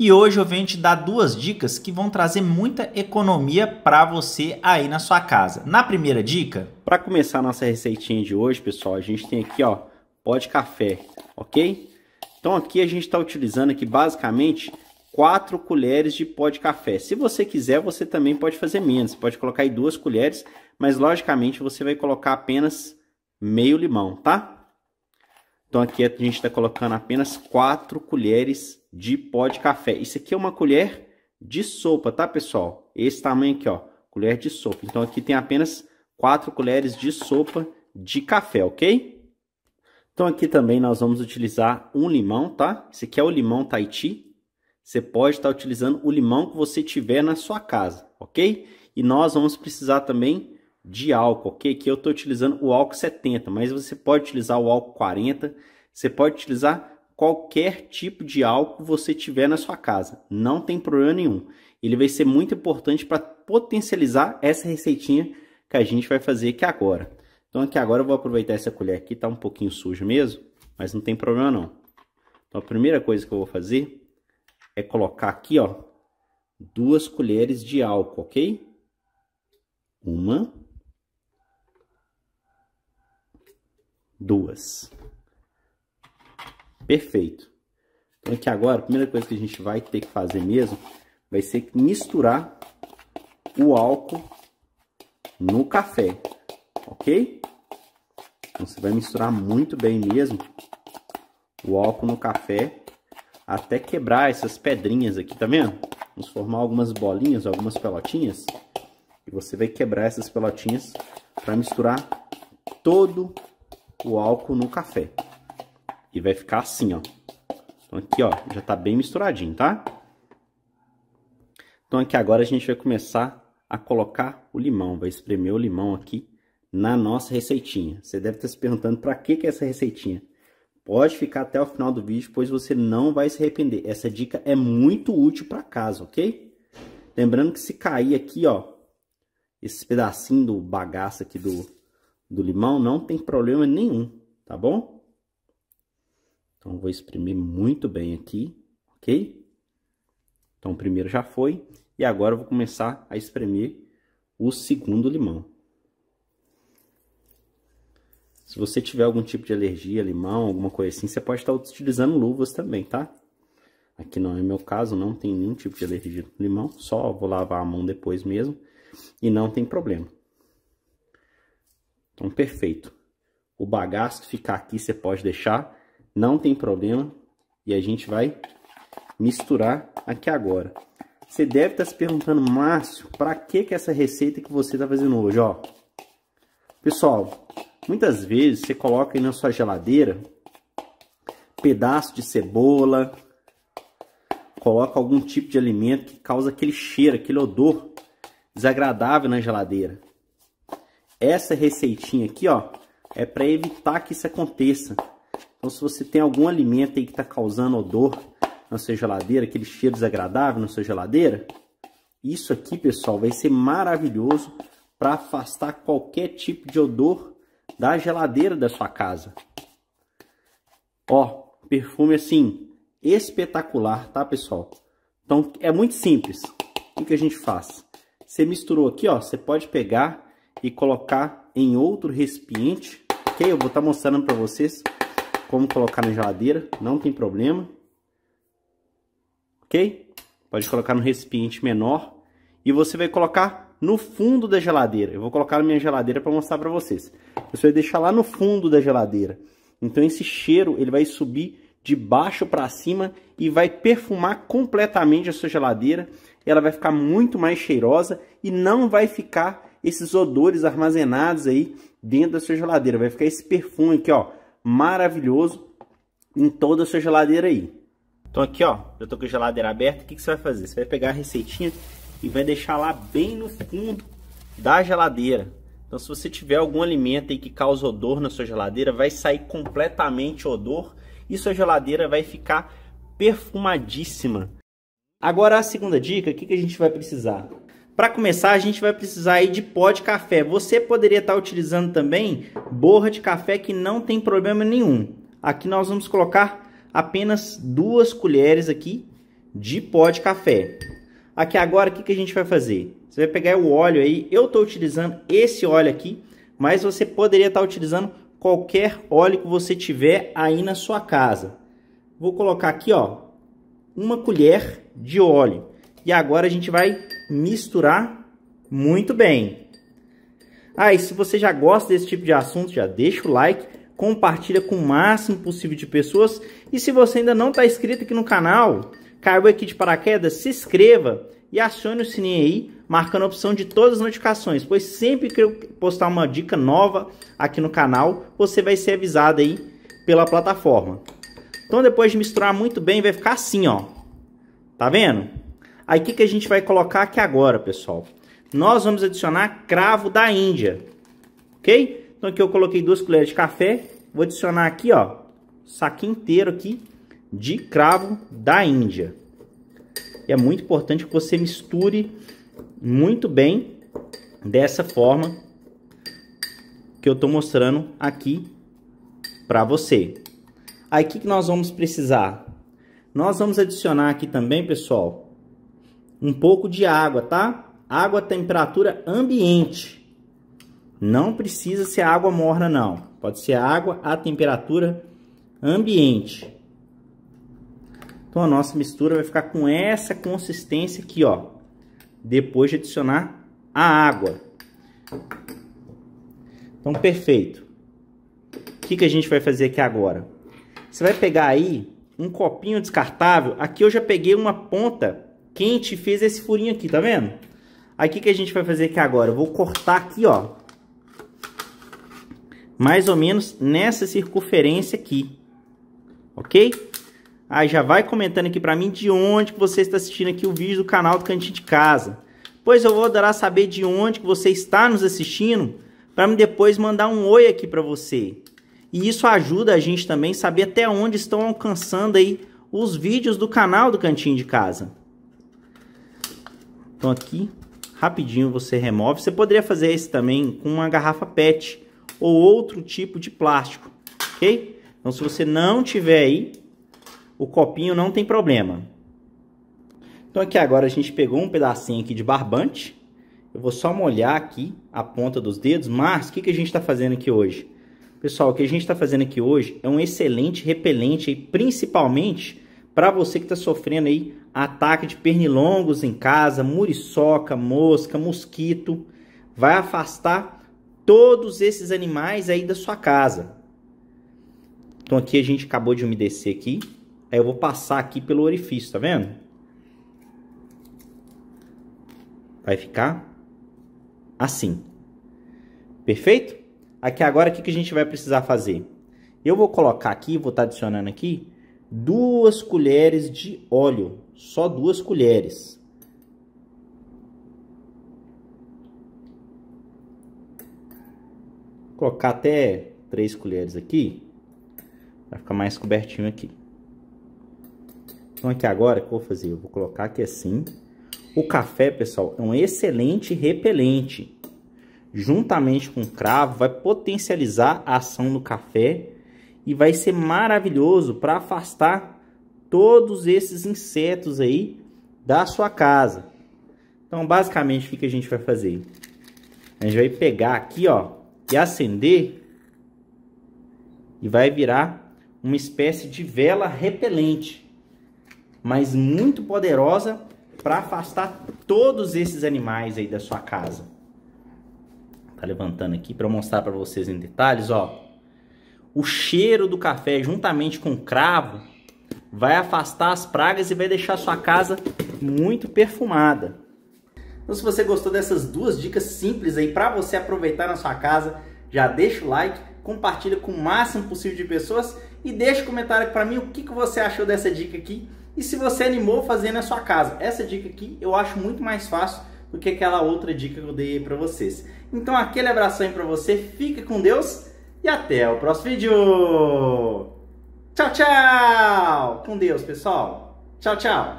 E hoje eu venho te dar duas dicas que vão trazer muita economia para você aí na sua casa. Na primeira dica, para começar a nossa receitinha de hoje, pessoal, a gente tem aqui, ó, pó de café, ok? Então aqui a gente está utilizando aqui basicamente 4 colheres de pó de café. Se você quiser, você também pode fazer menos. Pode colocar aí duas colheres, mas logicamente você vai colocar apenas meio limão, tá? Então aqui a gente está colocando apenas 4 colheres de pó de café. Isso aqui é uma colher de sopa, tá, pessoal? Esse tamanho aqui, ó, colher de sopa. Então aqui tem apenas 4 colheres de sopa de café, ok? Então aqui também nós vamos utilizar um limão, tá? Esse aqui é o limão Tahiti. Você pode estar utilizando o limão que você tiver na sua casa, ok? E nós vamos precisar também de álcool, ok? Aqui eu estou utilizando o álcool 70, mas você pode utilizar o álcool 40, você pode utilizar qualquer tipo de álcool você tiver na sua casa, não tem problema nenhum. Ele vai ser muito importante para potencializar essa receitinha que a gente vai fazer aqui agora. Então aqui agora eu vou aproveitar essa colher aqui, tá um pouquinho suja mesmo, mas não tem problema não. Então a primeira coisa que eu vou fazer é colocar aqui, ó, duas colheres de álcool, ok? Uma, duas. Perfeito. Então aqui agora, a primeira coisa que a gente vai ter que fazer mesmo, vai ser misturar o álcool no café, ok? Então você vai misturar muito bem mesmo o álcool no café até quebrar essas pedrinhas aqui, tá vendo? Vamos formar algumas bolinhas, algumas pelotinhas. E você vai quebrar essas pelotinhas para misturar todo o álcool no café. E vai ficar assim, ó. Então aqui, ó, já tá bem misturadinho, tá? Então aqui agora a gente vai começar a colocar o limão. Vai espremer o limão aqui na nossa receitinha. Você deve estar se perguntando para que, que é essa receitinha. Pode ficar até o final do vídeo, pois você não vai se arrepender. Essa dica é muito útil para casa, ok? Lembrando que se cair aqui, ó, esse pedacinho do bagaço aqui do, do limão, não tem problema nenhum, tá bom? Então, vou espremer muito bem aqui, ok? Então, o primeiro já foi. E agora eu vou começar a espremer o segundo limão. Se você tiver algum tipo de alergia, limão, alguma coisa assim, você pode estar utilizando luvas também, tá? Aqui não é meu caso, não tem nenhum tipo de alergia no limão, só vou lavar a mão depois mesmo e não tem problema. Então, perfeito. O bagaço ficar aqui você pode deixar, não tem problema. E a gente vai misturar aqui agora. Você deve estar se perguntando, Márcio, para que que essa receita que você está fazendo hoje, ó? Pessoal, Muitas vezes você coloca aí na sua geladeira pedaço de cebola, coloca algum tipo de alimento que causa aquele cheiro, aquele odor desagradável na geladeira. Essa receitinha aqui, ó, é para evitar que isso aconteça. Então, se você tem algum alimento aí que está causando odor na sua geladeira, aquele cheiro desagradável na sua geladeira, isso aqui, pessoal, vai ser maravilhoso para afastar qualquer tipo de odor da geladeira da sua casa. Ó, perfume assim, espetacular, tá, pessoal? Então, é muito simples. O que a gente faz? Você misturou aqui, ó, você pode pegar e colocar em outro recipiente, ok? Eu vou estar tá mostrando para vocês como colocar na geladeira, não tem problema. Ok? Pode colocar no recipiente menor e você vai colocar no fundo da geladeira. Eu vou colocar na minha geladeira para mostrar para vocês. Você vai deixar lá no fundo da geladeira. Então esse cheiro ele vai subir de baixo para cima e vai perfumar completamente a sua geladeira. Ela vai ficar muito mais cheirosa e não vai ficar esses odores armazenados aí dentro da sua geladeira. Vai ficar esse perfume aqui, ó, maravilhoso em toda a sua geladeira aí. Então aqui, ó, eu tô com a geladeira aberta. O que, que você vai fazer? Você vai pegar a receitinha e vai deixar lá bem no fundo da geladeira. Então, se você tiver algum alimento aí que causa odor na sua geladeira, vai sair completamente odor e sua geladeira vai ficar perfumadíssima. Agora, a segunda dica, o que, que a gente vai precisar? Para começar, a gente vai precisar aí de pó de café. Você poderia estar utilizando também borra de café que não tem problema nenhum. Aqui nós vamos colocar apenas duas colheres aqui de pó de café. Aqui agora, o que, que a gente vai fazer? Você vai pegar o óleo aí, eu estou utilizando esse óleo aqui, mas você poderia estar utilizando qualquer óleo que você tiver aí na sua casa. Vou colocar aqui, ó, uma colher de óleo. E agora a gente vai misturar muito bem. Ah, e se você já gosta desse tipo de assunto, já deixa o like, compartilha com o máximo possível de pessoas. E se você ainda não está inscrito aqui no canal, caiu aqui de paraquedas, se inscreva e acione o sininho aí, marcando a opção de todas as notificações, pois sempre que eu postar uma dica nova aqui no canal, você vai ser avisado aí pela plataforma. Então depois de misturar muito bem, vai ficar assim, ó. Tá vendo? Aí o que, que a gente vai colocar aqui agora, pessoal? Nós vamos adicionar cravo da Índia, ok? Então aqui eu coloquei duas colheres de café, vou adicionar aqui, ó, saquinho inteiro aqui de cravo da Índia. E é muito importante que você misture muito bem dessa forma que eu estou mostrando aqui para você. Aí o que, que nós vamos precisar? Nós vamos adicionar aqui também, pessoal, um pouco de água, tá? Água a temperatura ambiente. Não precisa ser água morna, não. Pode ser água a temperatura ambiente. Então a nossa mistura vai ficar com essa consistência aqui, ó. Depois de adicionar a água. Então perfeito. O que, que a gente vai fazer aqui agora? Você vai pegar aí um copinho descartável. Aqui eu já peguei uma ponta quente fiz esse furinho aqui, tá vendo? Aí o que, que a gente vai fazer aqui agora? Eu vou cortar aqui, ó. Mais ou menos nessa circunferência aqui. Ok? Aí já vai comentando aqui para mim de onde que você está assistindo aqui o vídeo do canal do Cantinho de Casa. Pois eu vou adorar saber de onde que você está nos assistindo para depois mandar um oi aqui para você. E isso ajuda a gente também saber até onde estão alcançando aí os vídeos do canal do Cantinho de Casa. Então aqui, rapidinho você remove. Você poderia fazer isso também com uma garrafa PET ou outro tipo de plástico, ok? Então se você não tiver aí, o copinho não tem problema. Então aqui agora a gente pegou um pedacinho aqui de barbante. Eu vou só molhar aqui a ponta dos dedos, mas o que, que a gente está fazendo aqui hoje? Pessoal, o que a gente está fazendo aqui hoje é um excelente repelente, aí, principalmente para você que está sofrendo aí ataque de pernilongos em casa, muriçoca, mosca, mosquito. Vai afastar todos esses animais aí da sua casa. Então aqui a gente acabou de umedecer aqui. Aí eu vou passar aqui pelo orifício, tá vendo? Vai ficar assim. Perfeito? Aqui agora, o que, a gente vai precisar fazer? Eu vou colocar aqui, vou estar tá adicionando aqui, duas colheres de óleo. Só duas colheres. Vou colocar até três colheres aqui. Vai ficar mais cobertinho aqui. Então aqui agora, o que eu vou fazer? Eu vou colocar aqui assim. O café, pessoal, é um excelente repelente. Juntamente com o cravo, vai potencializar a ação do café e vai ser maravilhoso para afastar todos esses insetos aí da sua casa. Então, basicamente, o que a gente vai fazer? A gente vai pegar aqui, ó, e acender e vai virar uma espécie de vela repelente mas muito poderosa para afastar todos esses animais aí da sua casa. Tá levantando aqui para mostrar para vocês em detalhes, ó. O cheiro do café juntamente com o cravo vai afastar as pragas e vai deixar sua casa muito perfumada. Então se você gostou dessas duas dicas simples aí para você aproveitar na sua casa, já deixa o like, compartilha com o máximo possível de pessoas e deixa um comentário para mim o que, que você achou dessa dica aqui e se você animou fazer na sua casa. Essa dica aqui eu acho muito mais fácil do que aquela outra dica que eu dei para vocês. Então aquele abração para você, fica com Deus e até o próximo vídeo. Tchau, tchau! Com Deus, pessoal. Tchau, tchau.